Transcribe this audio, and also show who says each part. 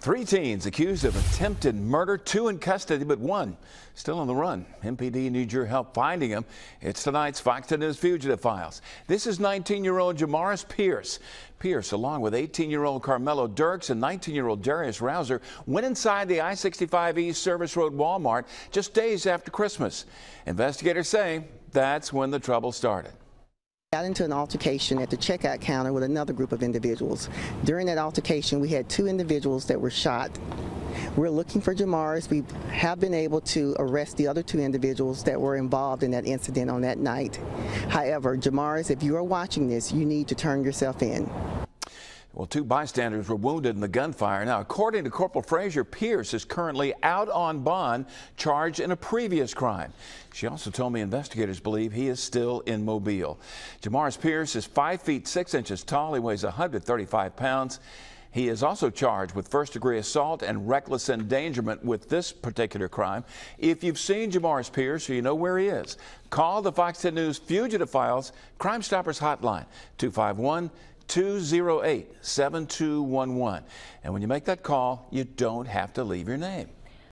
Speaker 1: Three teens accused of attempted murder, two in custody, but one still on the run. MPD needs your help finding him. It's tonight's Fox 10 News Fugitive Files. This is 19-year-old Jimaurice Pierce. Pierce, along with 18-year-old Carmelo Dirks and 19-year-old Darius Rouser, went inside the I-65 East Service Road Walmart just days after Christmas. Investigators say that's when the trouble started
Speaker 2: got into an altercation at the checkout counter with another group of individuals. During that altercation, we had two individuals that were shot. We're looking for Jimaurice. We have been able to arrest the other two individuals that were involved in that incident on that night. However, Jimaurice, if you are watching this, you need to turn yourself in.
Speaker 1: Well, two bystanders were wounded in the gunfire. Now, according to Corporal Frazier, Pierce is currently out on bond, charged in a previous crime. She also told me investigators believe he is still in Mobile. Jimaurice Pierce is 5 feet 6 inches tall. He weighs 135 pounds. He is also charged with first degree assault and reckless endangerment with this particular crime. If you've seen Jimaurice Pierce you know where he is, call the Fox 10 News Fugitive Files Crime Stoppers Hotline 251 208 7211. And when you make that call, you don't have to leave your name.